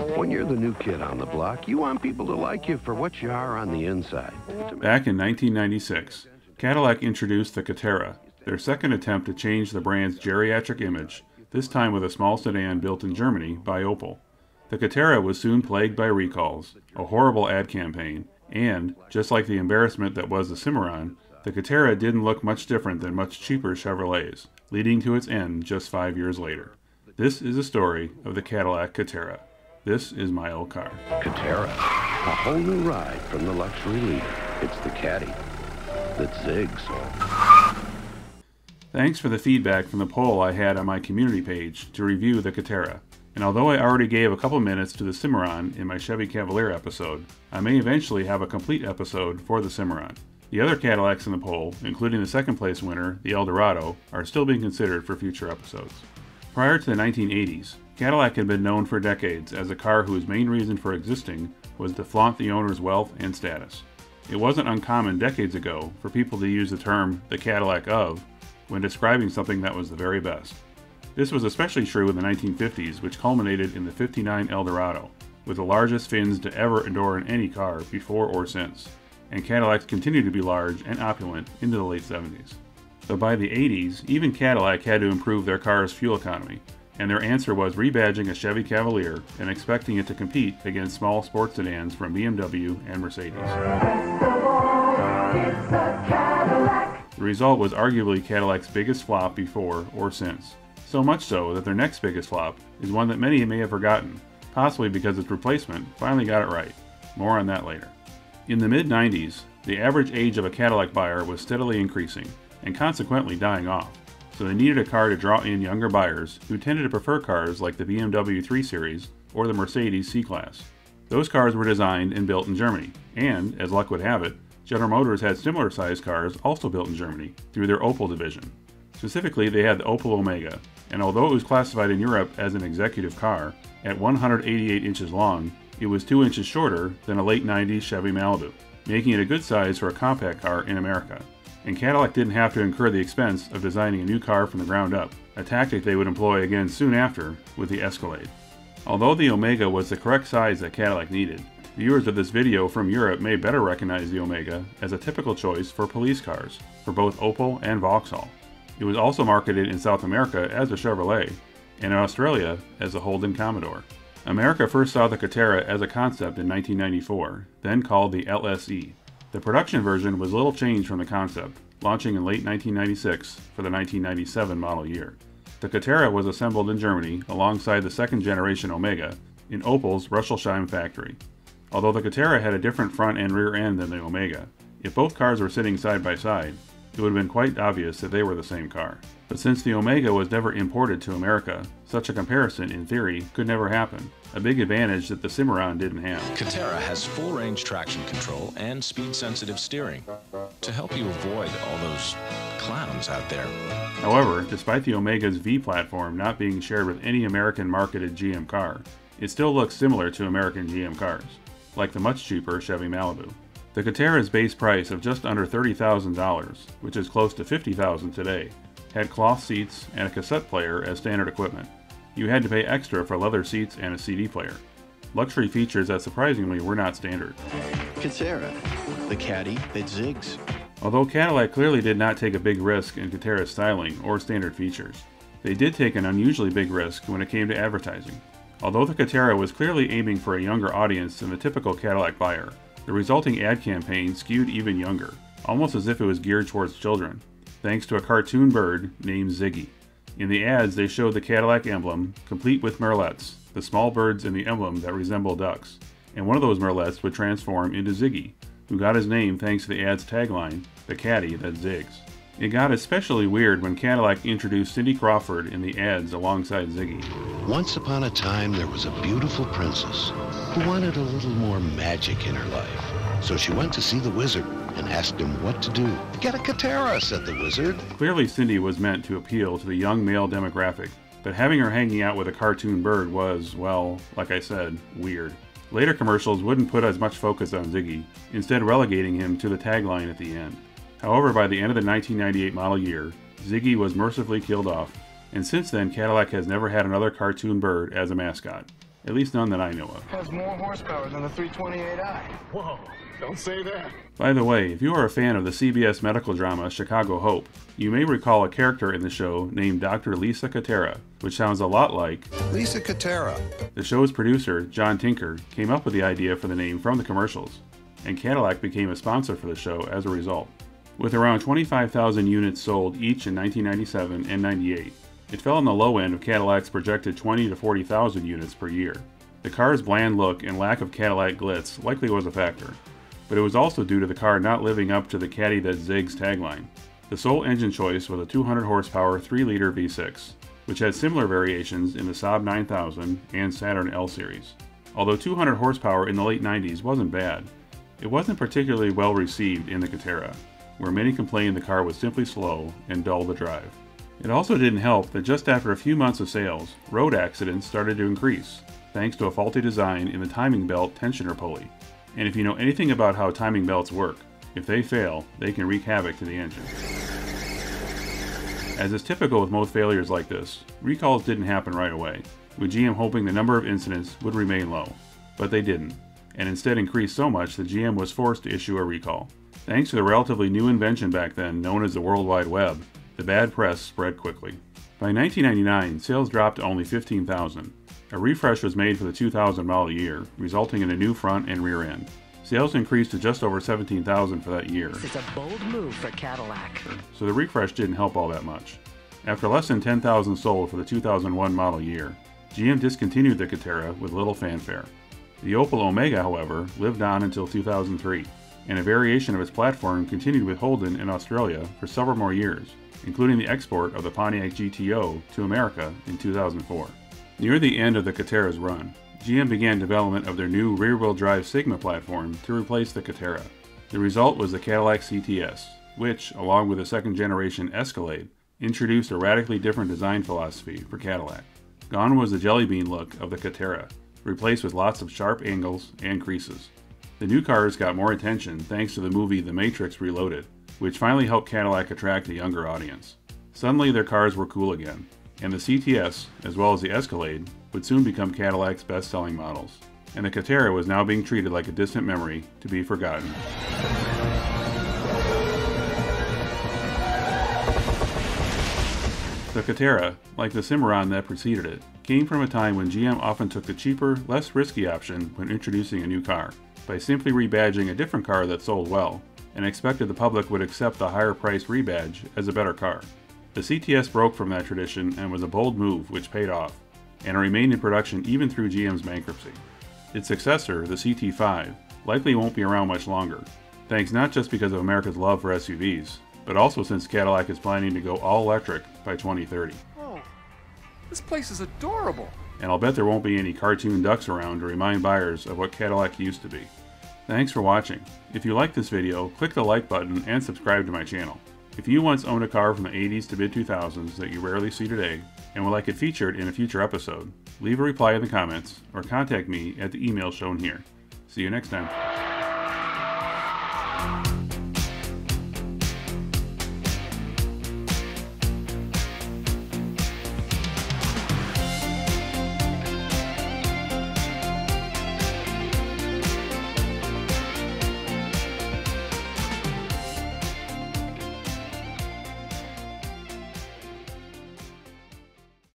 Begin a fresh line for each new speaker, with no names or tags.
When you're the new kid on the block, you want people to like you for what you are on the inside.
Back in 1996, Cadillac introduced the Catera, their second attempt to change the brand's geriatric image, this time with a small sedan built in Germany by Opel. The Catera was soon plagued by recalls, a horrible ad campaign, and, just like the embarrassment that was the Cimarron, the Catera didn't look much different than much cheaper Chevrolets, leading to its end just five years later. This is a story of the Cadillac Catera. This is my old car.
Catera, a whole new ride from the luxury leader. It's the caddy that zigs.
Thanks for the feedback from the poll I had on my community page to review the Catera. And although I already gave a couple minutes to the Cimarron in my Chevy Cavalier episode, I may eventually have a complete episode for the Cimarron. The other Cadillacs in the poll, including the second place winner, the Eldorado, are still being considered for future episodes. Prior to the 1980s, Cadillac had been known for decades as a car whose main reason for existing was to flaunt the owner's wealth and status. It wasn't uncommon decades ago for people to use the term the Cadillac of when describing something that was the very best. This was especially true in the 1950s, which culminated in the 59 Eldorado, with the largest fins to ever adorn any car before or since, and Cadillacs continued to be large and opulent into the late 70s. But by the 80s, even Cadillac had to improve their car's fuel economy, and their answer was rebadging a Chevy Cavalier and expecting it to compete against small sports sedans from BMW and Mercedes. The result was arguably Cadillac's biggest flop before or since. So much so that their next biggest flop is one that many may have forgotten, possibly because its replacement finally got it right. More on that later. In the mid 90s, the average age of a Cadillac buyer was steadily increasing, and consequently dying off, so they needed a car to draw in younger buyers who tended to prefer cars like the BMW 3 Series or the Mercedes C Class. Those cars were designed and built in Germany, and, as luck would have it, General Motors had similar sized cars also built in Germany through their Opel division. Specifically, they had the Opel Omega, and although it was classified in Europe as an executive car, at 188 inches long, it was 2 inches shorter than a late 90s Chevy Malibu, making it a good size for a compact car in America. And Cadillac didn't have to incur the expense of designing a new car from the ground up, a tactic they would employ again soon after with the Escalade. Although the Omega was the correct size that Cadillac needed, Viewers of this video from Europe may better recognize the Omega as a typical choice for police cars for both Opel and Vauxhall. It was also marketed in South America as a Chevrolet, and in Australia as a Holden Commodore. America first saw the Catera as a concept in 1994, then called the LSE. The production version was little changed from the concept, launching in late 1996 for the 1997 model year. The Catera was assembled in Germany alongside the second generation Omega in Opel's Rüsselsheim factory. Although the Catera had a different front and rear end than the Omega, if both cars were sitting side by side, it would have been quite obvious that they were the same car. But since the Omega was never imported to America, such a comparison, in theory, could never happen, a big advantage that the Cimarron didn't have.
Catera has full range traction control and speed sensitive steering to help you avoid all those clowns out there.
However, despite the Omega's V platform not being shared with any American marketed GM car, it still looks similar to American GM cars like the much cheaper Chevy Malibu. The Catera's base price of just under $30,000, which is close to $50,000 today, had cloth seats and a cassette player as standard equipment. You had to pay extra for leather seats and a CD player. Luxury features that surprisingly were not standard.
Catera, the caddy that zigs.
Although Cadillac clearly did not take a big risk in Catera's styling or standard features, they did take an unusually big risk when it came to advertising. Although the Catera was clearly aiming for a younger audience than the typical Cadillac buyer, the resulting ad campaign skewed even younger, almost as if it was geared towards children, thanks to a cartoon bird named Ziggy. In the ads, they showed the Cadillac emblem, complete with merlettes, the small birds in the emblem that resemble ducks, and one of those merlettes would transform into Ziggy, who got his name thanks to the ad's tagline, the caddy that zigs. It got especially weird when Cadillac introduced Cindy Crawford in the ads alongside Ziggy.
Once upon a time, there was a beautiful princess who wanted a little more magic in her life. So she went to see the wizard and asked him what to do. Get a Catera, said the wizard.
Clearly, Cindy was meant to appeal to the young male demographic, but having her hanging out with a cartoon bird was, well, like I said, weird. Later commercials wouldn't put as much focus on Ziggy, instead relegating him to the tagline at the end. However, by the end of the 1998 model year, Ziggy was mercifully killed off, and since then Cadillac has never had another cartoon bird as a mascot. At least none that I know of.
Has more horsepower than the 328i.
Whoa, don't say that.
By the way, if you are a fan of the CBS medical drama Chicago Hope, you may recall a character in the show named Dr. Lisa Catera, which sounds a lot like
Lisa Catera.
The show's producer, John Tinker, came up with the idea for the name from the commercials, and Cadillac became a sponsor for the show as a result. With around 25,000 units sold each in 1997 and 98, it fell on the low end of Cadillac's projected 20 to 40,000 units per year. The car's bland look and lack of Cadillac glitz likely was a factor, but it was also due to the car not living up to the Caddy that zigs tagline. The sole engine choice was a 200 horsepower 3 liter V6, which had similar variations in the Saab 9000 and Saturn L series. Although 200 horsepower in the late 90s wasn't bad, it wasn't particularly well received in the Catera, where many complained the car was simply slow and dull to drive. It also didn't help that just after a few months of sales, road accidents started to increase, thanks to a faulty design in the timing belt tensioner pulley, and if you know anything about how timing belts work, if they fail, they can wreak havoc to the engine. As is typical with most failures like this, recalls didn't happen right away, with GM hoping the number of incidents would remain low. But they didn't, and instead increased so much that GM was forced to issue a recall. Thanks to the relatively new invention back then known as the World Wide Web, the bad press spread quickly. By 1999, sales dropped to only 15,000, a refresh was made for the 2000 model year, resulting in a new front and rear end. Sales increased to just over 17,000 for that year.
This is a bold move for Cadillac.
So the refresh didn't help all that much. After less than 10,000 sold for the 2001 model year, GM discontinued the Catera with little fanfare. The Opel Omega, however, lived on until 2003, and a variation of its platform continued with Holden in Australia for several more years, including the export of the Pontiac GTO to America in 2004. Near the end of the Catera's run, GM began development of their new rear-wheel drive Sigma platform to replace the Catera. The result was the Cadillac CTS, which, along with the second generation Escalade, introduced a radically different design philosophy for Cadillac. Gone was the jelly bean look of the Catera, replaced with lots of sharp angles and creases. The new cars got more attention thanks to the movie The Matrix Reloaded, which finally helped Cadillac attract a younger audience. Suddenly their cars were cool again, and the CTS, as well as the Escalade, would soon become Cadillac's best-selling models. And the Catera was now being treated like a distant memory to be forgotten. The Catera, like the Cimarron that preceded it, came from a time when GM often took the cheaper, less risky option when introducing a new car, by simply rebadging a different car that sold well, and expected the public would accept the higher priced rebadge as a better car. The CTS broke from that tradition and was a bold move which paid off, and remained in production even through GM's bankruptcy. Its successor, the CT5, likely won't be around much longer, thanks not just because of America's love for SUVs, but also since Cadillac is planning to go all electric by 2030.
Oh, this place is adorable.
And I'll bet there won't be any cartoon ducks around to remind buyers of what Cadillac used to be. Thanks for watching. If you like this video, click the like button and subscribe to my channel. If you once owned a car from the 80s to mid 2000s that you rarely see today and would like it featured in a future episode, leave a reply in the comments or contact me at the email shown here. See you next time.